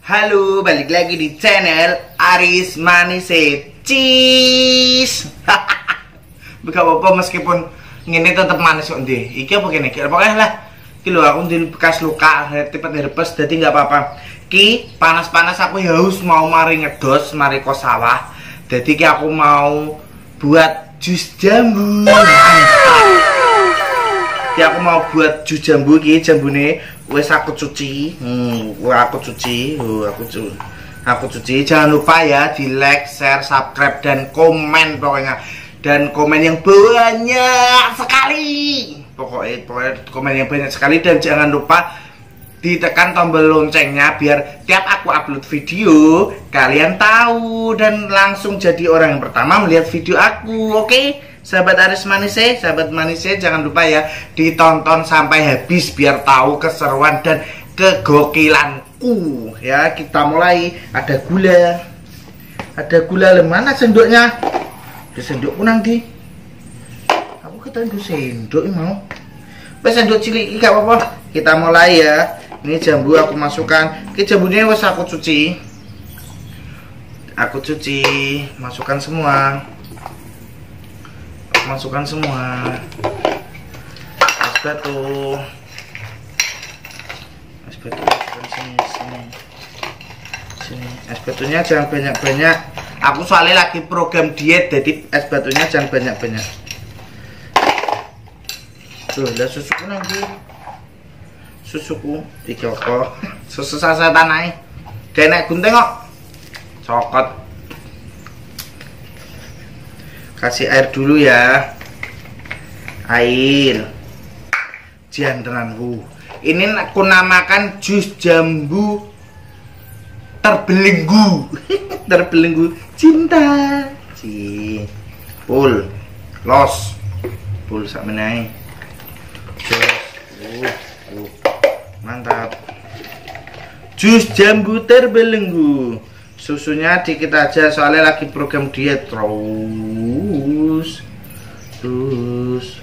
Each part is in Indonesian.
Halo, balik lagi di channel Aris Manise Cheese. Bukan apa meskipun ngene tetep manis kok ndi. Iki apa kene? Pokoknya lah. Iki lho aku di bekas luka, tipe herpes jadi nggak apa-apa. Ki panas-panas aku haus mau mari ngedos, mari kos sawah. Jadi ki aku mau buat jus jambu. Ki aku mau buat jus jambu ki jambune wes aku cuci. Hmm, aku cuci. Uh, aku cuci aku cuci. Jangan lupa ya di like share subscribe dan komen pokoknya. Dan komen yang banyak sekali. Pokoknya, pokoknya komen yang banyak sekali. Dan jangan lupa ditekan tombol loncengnya biar tiap aku upload video kalian tahu dan langsung jadi orang yang pertama melihat video aku oke? okay? Sahabat Aris Manise, sahabat Manise jangan lupa ya ditonton sampai habis biar tahu keseruan dan kegokilanku ya. Kita mulai ada gula. Ada gula mana sendoknya? Di sendokku nanti. Aku kata itu sendok mau. Pas sendok cilik gak apa-apa. Kita mulai ya. Ini jambu aku masukkan. Ini jambunya wes aku cuci. Aku cuci, masukkan semua masukkan semua. Es batu es batu masukkan sini sini. Sini. Es batunya jangan banyak-banyak. Aku soalnya lagi program diet jadi es batunya jangan banyak-banyak. Tuh udah susuku nanti. Susuku tiga kok susu sasetan aja kayak naik gunting kok. Cokot kasih air dulu ya. Air. Jantananku ini aku namakan jus jambu terbelenggu. Terbelenggu. Cinta. Ci pul los. Pul sak menai uh, uh, mantap. Jus jambu terbelenggu susunya dikit aja soalnya lagi program diet. Terus terus.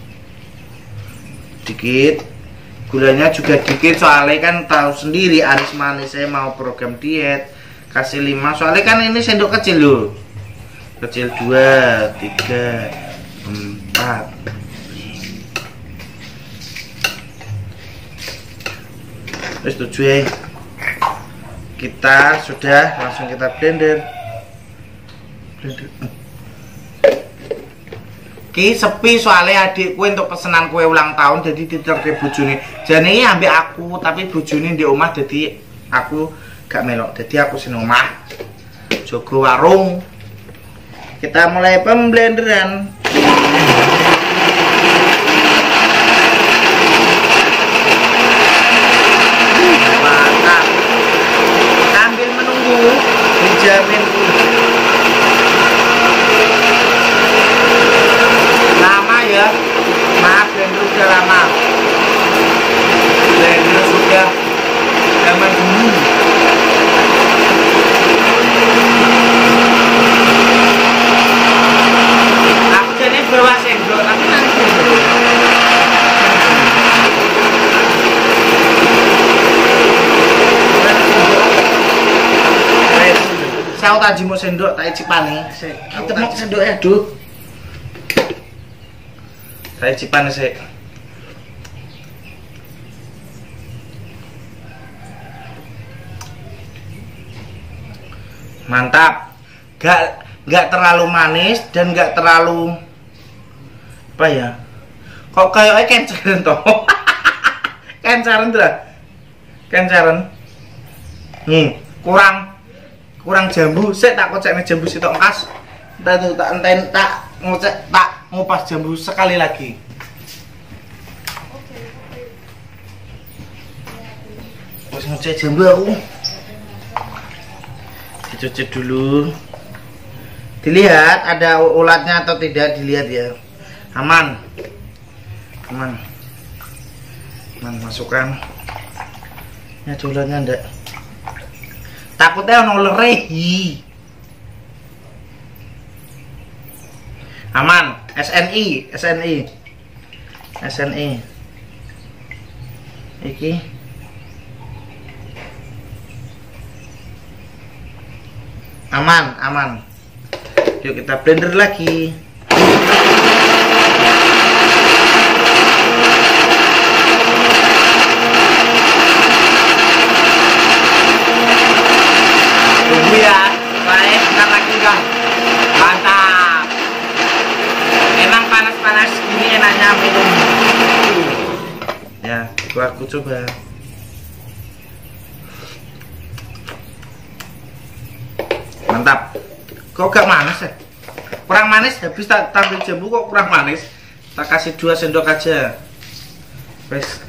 Dikit. Gulanya juga dikit soalnya kan tahu sendiri Aris manis saya mau program diet. Kasih 5 soalnya kan ini sendok kecil loh. Kecil 2 3 4 terus 7 ya kita sudah langsung kita blender. Blender. Ki sepi soalnya adikku untuk pesanan kue ulang tahun jadi tidak ke bujuni. Jadi ambil aku tapi bujuni di rumah jadi aku gak melok. Jadi aku sini rumah jogo warung. Kita mulai pemblenderan dijamin lama ya maaf blender udah lama blender sudah zaman dulu aku jadi bawa sendok tapi nanti saya tadi mau sendok tak cipane? Kita mau sendok ya duh saya cipane sih mantap. Gak gak terlalu manis dan gak terlalu apa ya? Kok kayaknya kencaran toh kencaran tuh kencaran hmm kurang kurang jambu saya tak koceknya jambu sitok engkas tak tuh tak enten tak ngocek tak ngupas jambu sekali lagi. Terus ngocek jambu aku. Dicuci dulu. Dilihat ada ulatnya atau tidak dilihat ya. Aman. Aman. Aman masukkan. Ya ulatnya enggak takutnya ono lerehi. Aman. SNI SNI SNI iki. Aman aman. Yuk kita blender lagi tunggu ya baik bentar lagi kan mantap emang panas-panas gini enaknya minum ya itu aku coba. Mantap. Kok gak manis ya? Kurang manis habis tak tampil jambu kok kurang manis. Tak kasih dua sendok aja. Wes.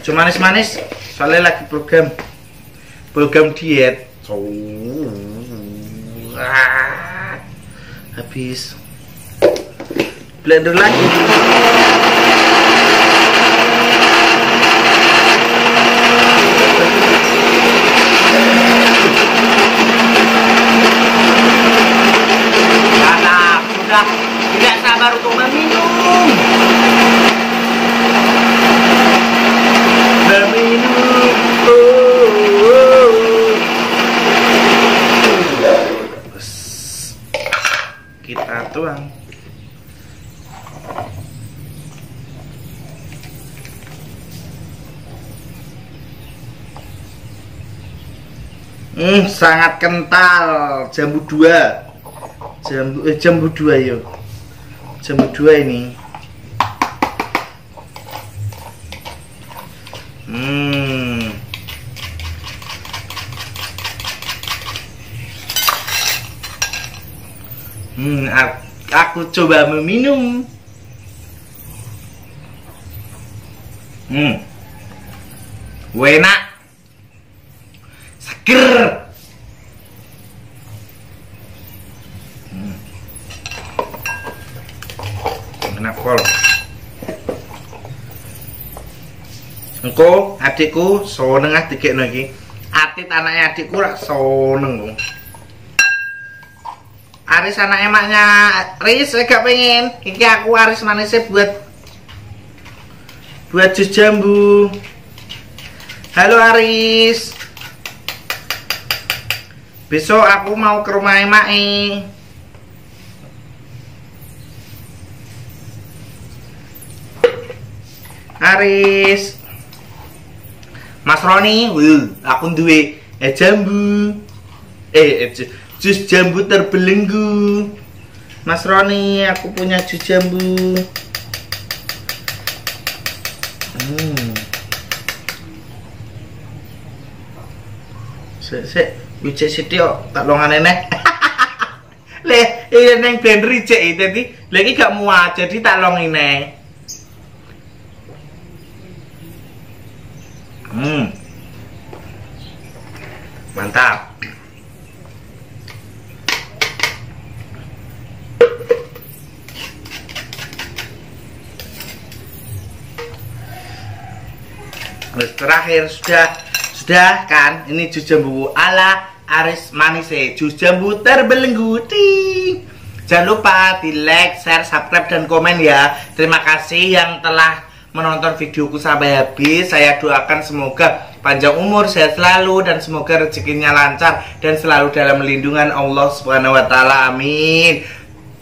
Cuma manis-manis soalnya lagi program. Program diet. Habis. Blender lagi Mantap, sudah tidak sabar untuk meminum. Meminum. Oh, oh. Bes. Tuang. Hmm, sangat kental. Jambu dua jambu eh jambu dua yuk jambu dua ini hmm hmm aku coba meminum. Hmm. Enak. Seger. Enak pol. Engko adikku seneng ah dikekno iki atit anaknya adikku rak seneng Aris anak emaknya Riz saya gak pengen. Iki aku Aris manisnya buat buat jus jambu. Halo Aris. Besok aku mau ke rumah emak Aris. Mas Roni, aku duwe eh jambu. Eh, eh, jus jambu terbelenggu. Mas Roni, aku punya jus jambu. Hmm. Sik, sik, wicek sithik kok, tak longane neh. Le, ini neng blender ijek iki dadi lagi gak muat, jadi tak longine. Hmm. Mantap. Terus terakhir sudah sudah kan ini jus jambu ala Aris Manise jus jambu terbelenggu Ting. Jangan lupa di like, share, subscribe dan komen ya. Terima kasih yang telah menonton videoku sampai habis. Saya doakan semoga panjang umur, sehat selalu dan semoga rezekinya lancar dan selalu dalam lindungan Allah Subhanahu wa taala. Amin.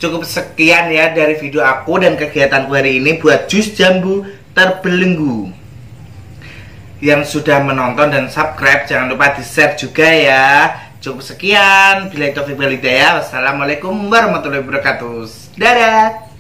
Cukup sekian ya dari video aku dan kegiatanku hari ini buat jus jambu terbelenggu yang sudah menonton dan subscribe jangan lupa di share juga ya. Cukup sekian bila itu ya. Wassalamualaikum warahmatullahi wabarakatuh. Dadah